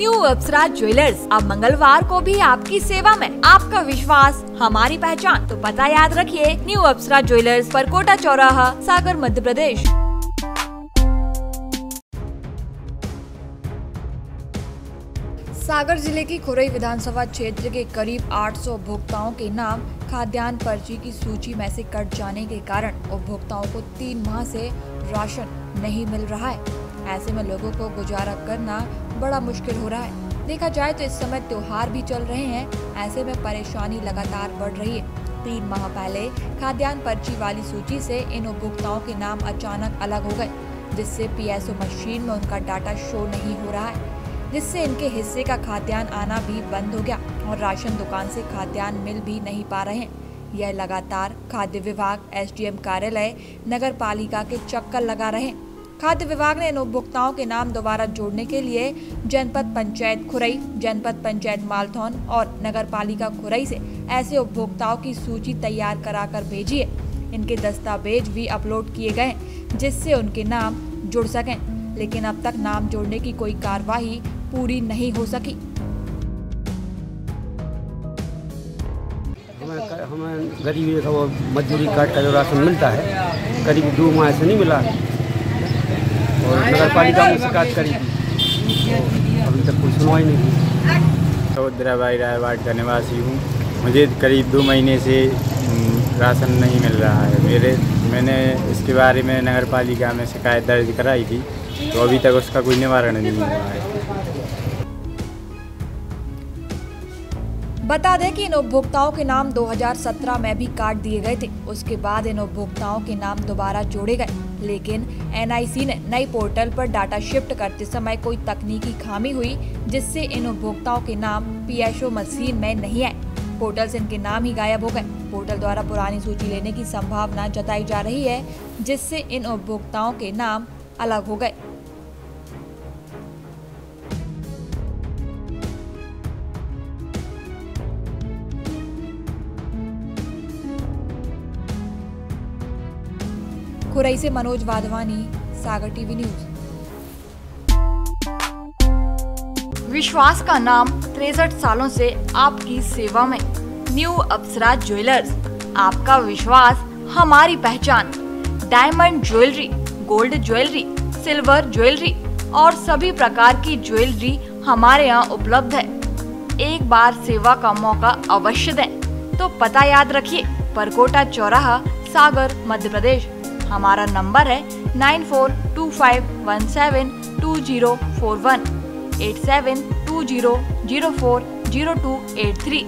New Apsara jewellers, अब मंगलवार को भी आपकी सेवा में आपका विश्वास, हमारी पहचान। तो पता याद रखिए, न्यू अप्सरा ज्वेलर्स पर कोटा चौराहा, सागर, मध्य प्रदेश। सागर ज़िले की खुरई विधानसभा क्षेत्र के करीब 800 उपभोक्ताओं के नाम खाद्यान्न पर्ची की सूची में से कट जाने के कारण उपभोक्ताओं को तीन माह से राशन नहीं मिल रहा है। ऐसे में लोगों को गुजारा करना बड़ा मुश्किल हो रहा है। देखा जाए तो इस समय त्योहार भी चल रहे हैं, ऐसे में परेशानी लगातार बढ़ रही है। तीन माह पहले खाद्यान्न पर्ची वाली सूची से इन उपभोक्ताओं के नाम अचानक अलग हो गए, जिससे पीएसओ मशीन में उनका डाटा शो नहीं हो रहा है, जिससे इनके हिस्से का खाद्यान्न आना भी बंद हो गया और राशन दुकान से खाद्यान्न मिल भी नहीं पा रहे हैं। यह लगातार खाद्य विभाग, एसडीएम कार्यालय नगर पालिका के चक्कर लगा रहे खाद्य विभाग ने इन उपभोक्ताओं के नाम दोबारा जोड़ने के लिए जनपद पंचायत खुरई, जनपद पंचायत मालथौन और नगर पालिका खुरई से ऐसे उपभोक्ताओं की सूची तैयार कराकर भेजी है। इनके दस्तावेज़ भी अपलोड किए गए जिससे उनके नाम जुड़ सकें, लेकिन अब तक नाम जोड़ने की कोई कार्यवाही पूरी नहीं हो सकी। हमें गरीबी मजदूरी कार्ड का जो राशन मिलता है, करीब दो माह से नहीं मिला और नगर पालिका में शिकायत करी थी। अभी तक कोई सुनवाई नहीं की चौधरा भाई रायवाड़ का निवासी हूँ। मुझे करीब दो महीने से राशन नहीं मिल रहा है। मेरे, मैंने इसके बारे में नगर पालिका में शिकायत दर्ज कराई थी। तो अभी तक उसका कोई निवारण नहीं हुआ है। बता दें कि इन उपभोक्ताओं के नाम 2017 में भी काट दिए गए थे। उसके बाद इन उपभोक्ताओं के नाम दोबारा जोड़े गए। लेकिन एनआईसी ने नई पोर्टल पर डाटा शिफ्ट करते समय कोई तकनीकी खामी हुई, जिससे इन उपभोक्ताओं के नाम पीएसओ मशीन में नहीं आए। पोर्टल से इनके नाम ही गायब हो गए। पोर्टल द्वारा पुरानी सूची लेने की संभावना जताई जा रही है, जिससे इन उपभोक्ताओं के नाम अलग हो गए। खुरई से मनोज वाधवानी, सागर टीवी न्यूज़। विश्वास का नाम तिरसठ सालों से आपकी सेवा में। न्यू अप्सरा ज्वेलर्स, आपका विश्वास, हमारी पहचान। Diamond jewellery, gold jewellery, silver jewellery और सभी प्रकार की ज्वेलरी हमारे यहाँ उपलब्ध है। एक बार सेवा का मौका अवश्य दें। तो पता याद रखिए, परकोटा चौराहा, सागर, मध्य प्रदेश। हमारा नंबर है nine four two five one seven two zero four one, eight seven two zero zero four zero two eight three.